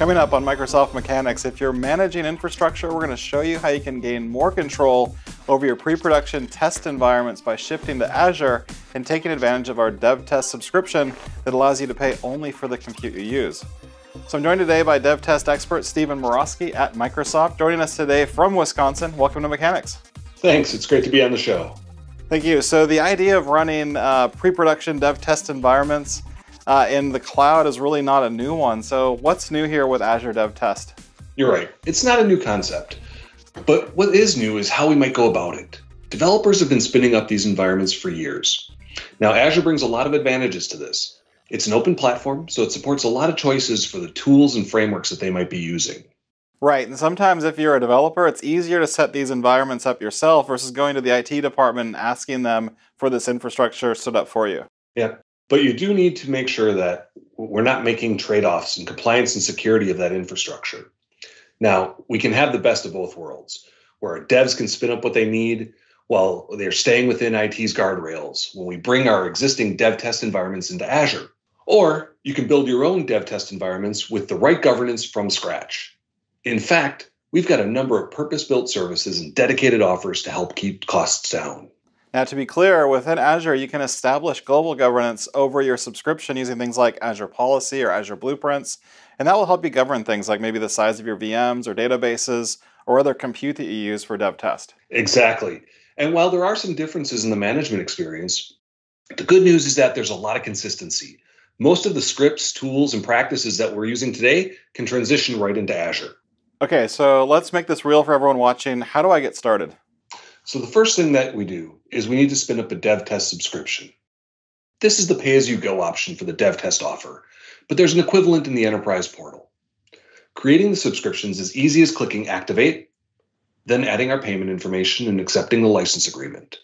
Coming up on Microsoft Mechanics, if you're managing infrastructure, we're going to show you how you can gain more control over your pre-production test environments by shifting to Azure and taking advantage of our DevTest subscription that allows you to pay only for the compute you use. So I'm joined today by DevTest expert Steven Murawski at Microsoft, joining us today from Wisconsin. Welcome to Mechanics. Thanks. It's great to be on the show. Thank you. So the idea of running uh, pre-production dev test environments uh, in the cloud is really not a new one. So what's new here with Azure Dev Test? You're right. It's not a new concept. But what is new is how we might go about it. Developers have been spinning up these environments for years. Now, Azure brings a lot of advantages to this. It's an open platform, so it supports a lot of choices for the tools and frameworks that they might be using. Right, and sometimes if you're a developer, it's easier to set these environments up yourself versus going to the IT department and asking them for this infrastructure stood up for you. Yeah, but you do need to make sure that we're not making trade offs in compliance and security of that infrastructure. Now, we can have the best of both worlds, where our devs can spin up what they need while they're staying within IT's guardrails when we bring our existing dev test environments into Azure. Or you can build your own dev test environments with the right governance from scratch. In fact, we've got a number of purpose built services and dedicated offers to help keep costs down. Now, to be clear, within Azure, you can establish global governance over your subscription using things like Azure Policy or Azure Blueprints, and that will help you govern things like maybe the size of your VMs or databases or other compute that you use for dev test. Exactly. And while there are some differences in the management experience, the good news is that there's a lot of consistency. Most of the scripts, tools, and practices that we're using today can transition right into Azure. Okay, so let's make this real for everyone watching. How do I get started? So the first thing that we do is we need to spin up a dev test subscription. This is the pay as you go option for the dev test offer, but there's an equivalent in the enterprise portal. Creating the subscriptions is easy as clicking activate, then adding our payment information and accepting the license agreement.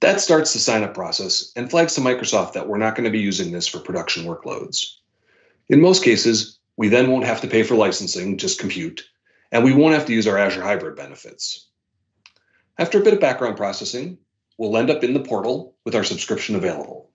That starts the sign up process and flags to Microsoft that we're not going to be using this for production workloads. In most cases, we then won't have to pay for licensing, just compute, and we won't have to use our Azure Hybrid benefits. After a bit of background processing, we'll end up in the portal with our subscription available.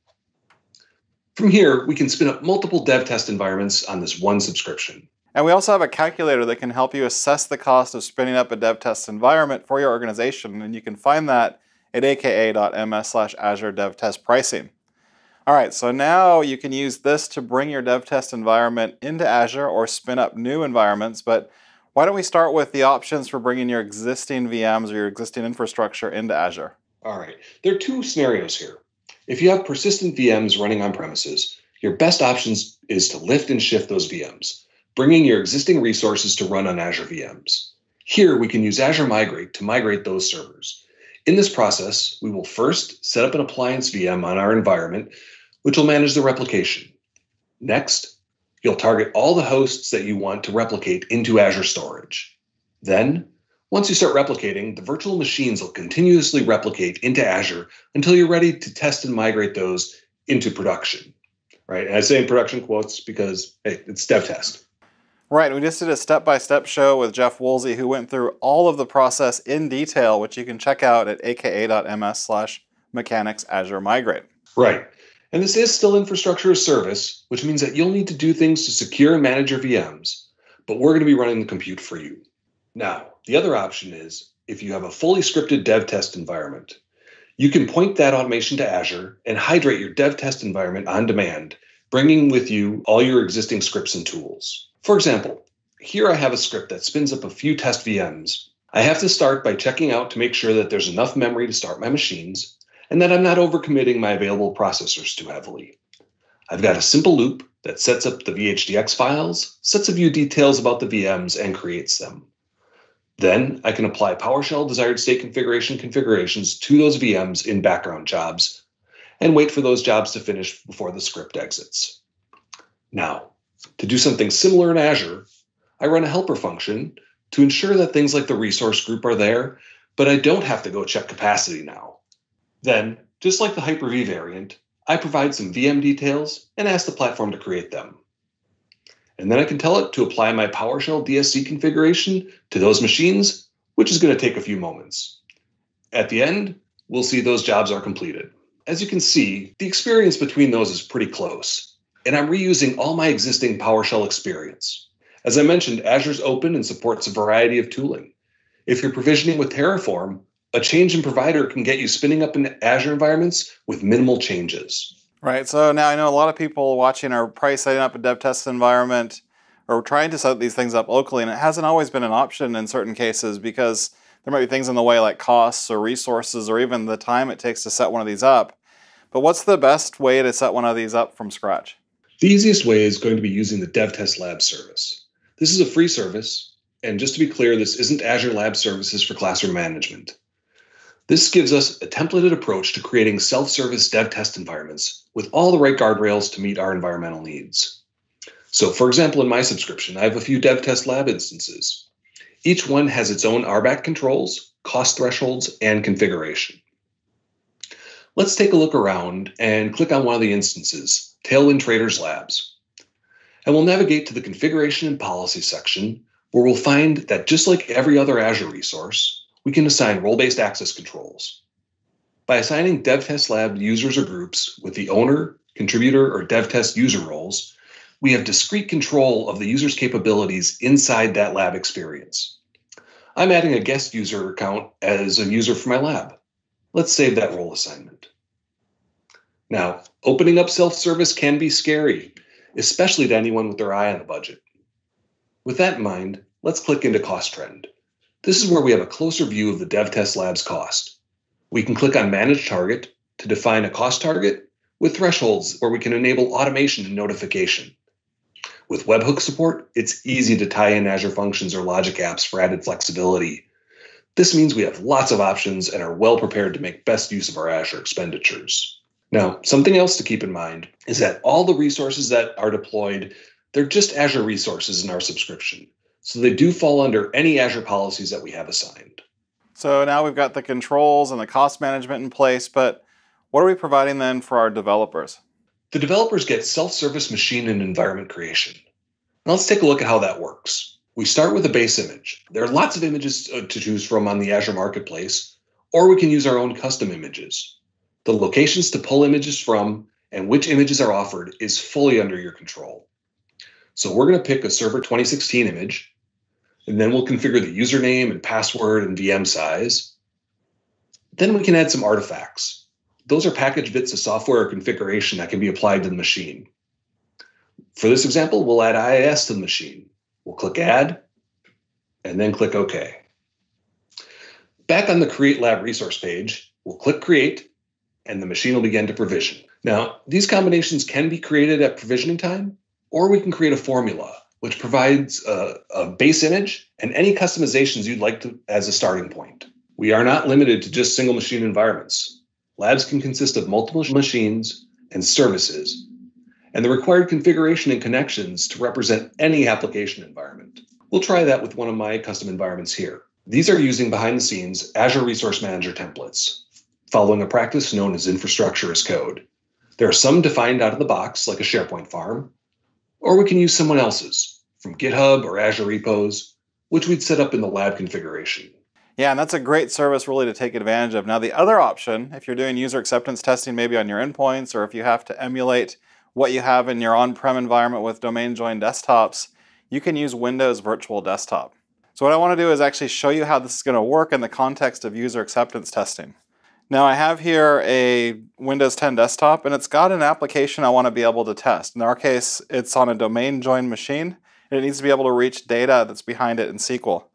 From here, we can spin up multiple dev test environments on this one subscription. And we also have a calculator that can help you assess the cost of spinning up a dev test environment for your organization, and you can find that at aka.ms slash Azure Dev Test Pricing. All right, so now you can use this to bring your dev test environment into Azure or spin up new environments, but why don't we start with the options for bringing your existing VMs or your existing infrastructure into Azure? All right. There are two scenarios here. If you have persistent VMs running on premises, your best options is to lift and shift those VMs, bringing your existing resources to run on Azure VMs. Here, we can use Azure Migrate to migrate those servers. In this process, we will first set up an appliance VM on our environment, which will manage the replication. Next, You'll target all the hosts that you want to replicate into Azure Storage. Then, once you start replicating, the virtual machines will continuously replicate into Azure until you're ready to test and migrate those into production. Right? And I say in production quotes because hey, it's dev test. Right. We just did a step by step show with Jeff Woolsey who went through all of the process in detail, which you can check out at aka.ms slash mechanics Azure Migrate. Right. And this is still infrastructure as service, which means that you'll need to do things to secure and manage your VMs, but we're going to be running the compute for you. Now, the other option is if you have a fully scripted dev test environment, you can point that automation to Azure and hydrate your dev test environment on demand, bringing with you all your existing scripts and tools. For example, here I have a script that spins up a few test VMs. I have to start by checking out to make sure that there's enough memory to start my machines and that I'm not overcommitting my available processors too heavily. I've got a simple loop that sets up the VHDX files, sets a few details about the VMs, and creates them. Then I can apply PowerShell desired state configuration configurations to those VMs in background jobs and wait for those jobs to finish before the script exits. Now, to do something similar in Azure, I run a helper function to ensure that things like the resource group are there, but I don't have to go check capacity now. Then, just like the Hyper-V variant, I provide some VM details and ask the platform to create them. And then I can tell it to apply my PowerShell DSC configuration to those machines, which is going to take a few moments. At the end, we'll see those jobs are completed. As you can see, the experience between those is pretty close, and I'm reusing all my existing PowerShell experience. As I mentioned, Azure's open and supports a variety of tooling. If you're provisioning with Terraform, a change in provider can get you spinning up in Azure environments with minimal changes. Right. So now I know a lot of people watching are probably setting up a dev test environment or trying to set these things up locally, and it hasn't always been an option in certain cases because there might be things in the way like costs or resources or even the time it takes to set one of these up. But what's the best way to set one of these up from scratch? The easiest way is going to be using the DevTest Lab service. This is a free service, and just to be clear, this isn't Azure Lab Services for classroom management. This gives us a templated approach to creating self-service dev test environments with all the right guardrails to meet our environmental needs. So for example, in my subscription, I have a few dev test lab instances. Each one has its own RBAC controls, cost thresholds, and configuration. Let's take a look around and click on one of the instances, Tailwind Traders Labs. And we'll navigate to the configuration and policy section where we'll find that just like every other Azure resource, we can assign role-based access controls. By assigning DevTest Lab users or groups with the owner, contributor, or DevTest user roles, we have discrete control of the user's capabilities inside that lab experience. I'm adding a guest user account as a user for my lab. Let's save that role assignment. Now, opening up self-service can be scary, especially to anyone with their eye on the budget. With that in mind, let's click into cost trend. This is where we have a closer view of the DevTest Labs cost. We can click on Manage Target to define a cost target with thresholds where we can enable automation and notification. With webhook support, it's easy to tie in Azure Functions or Logic apps for added flexibility. This means we have lots of options and are well prepared to make best use of our Azure expenditures. Now, something else to keep in mind is that all the resources that are deployed, they're just Azure resources in our subscription. So they do fall under any Azure policies that we have assigned. So now we've got the controls and the cost management in place, but what are we providing then for our developers? The developers get self-service machine and environment creation. Now let's take a look at how that works. We start with a base image. There are lots of images uh, to choose from on the Azure Marketplace, or we can use our own custom images. The locations to pull images from and which images are offered is fully under your control. So we're going to pick a Server 2016 image, and then we'll configure the username and password and VM size. Then we can add some artifacts. Those are packaged bits of software or configuration that can be applied to the machine. For this example, we'll add IIS to the machine. We'll click Add, and then click OK. Back on the Create Lab resource page, we'll click Create, and the machine will begin to provision. Now, these combinations can be created at provisioning time, or we can create a formula which provides a, a, base image and any customizations you'd like to as a starting point. We are not limited to just single machine environments. Labs can consist of multiple machines and services, and the required configuration and connections to represent any application environment. We'll try that with one of my custom environments here. These are using behind the scenes Azure Resource Manager templates, following a practice known as infrastructure as code. There are some defined out of the box, like a SharePoint farm, or we can use someone else's, from GitHub or Azure repos, which we'd set up in the lab configuration. Yeah, and that's a great service really to take advantage of. Now, the other option, if you're doing user acceptance testing maybe on your endpoints or if you have to emulate what you have in your on-prem environment with domain joined desktops, you can use Windows Virtual Desktop. So what I want to do is actually show you how this is going to work in the context of user acceptance testing. Now I have here a Windows 10 desktop and it's got an application I want to be able to test. In our case, it's on a domain joined machine and it needs to be able to reach data that's behind it in SQL.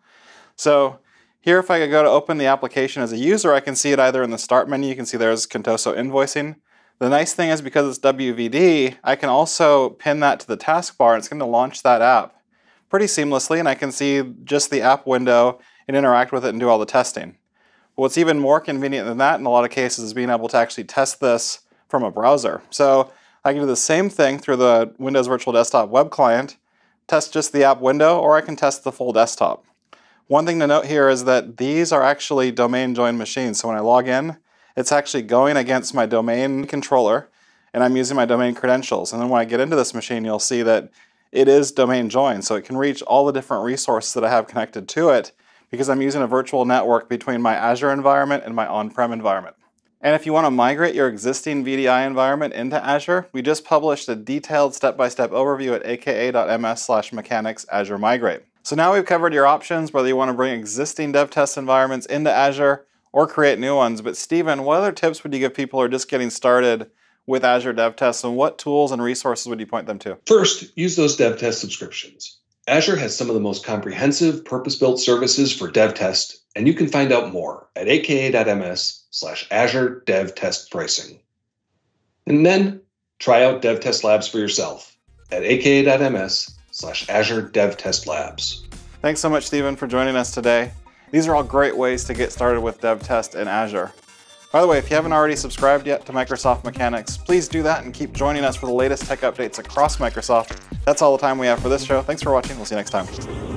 So here, if I could go to open the application as a user, I can see it either in the start menu, you can see there's Contoso invoicing. The nice thing is because it's WVD, I can also pin that to the taskbar and it's going to launch that app pretty seamlessly and I can see just the app window and interact with it and do all the testing. But what's even more convenient than that in a lot of cases is being able to actually test this from a browser. So I can do the same thing through the Windows Virtual Desktop web client test just the app window or I can test the full desktop. One thing to note here is that these are actually domain joined machines. So when I log in, it's actually going against my domain controller and I'm using my domain credentials. And then when I get into this machine, you'll see that it is domain joined. So it can reach all the different resources that I have connected to it because I'm using a virtual network between my Azure environment and my on-prem environment. And if you want to migrate your existing VDI environment into Azure, we just published a detailed step-by-step overview at aka.ms slash mechanics Azure Migrate. So now we've covered your options, whether you want to bring existing dev test environments into Azure or create new ones. But Steven, what other tips would you give people who are just getting started with Azure Dev DevTest and what tools and resources would you point them to? First, use those DevTest subscriptions. Azure has some of the most comprehensive purpose-built services for DevTest, and you can find out more at aka.ms slash Azure Dev Test Pricing. And then try out Dev Test Labs for yourself at aka.ms slash Azure Dev Test Labs. Thanks so much, Steven, for joining us today. These are all great ways to get started with Dev Test in Azure. By the way, if you haven't already subscribed yet to Microsoft Mechanics, please do that and keep joining us for the latest tech updates across Microsoft. That's all the time we have for this show. Thanks for watching. We'll see you next time.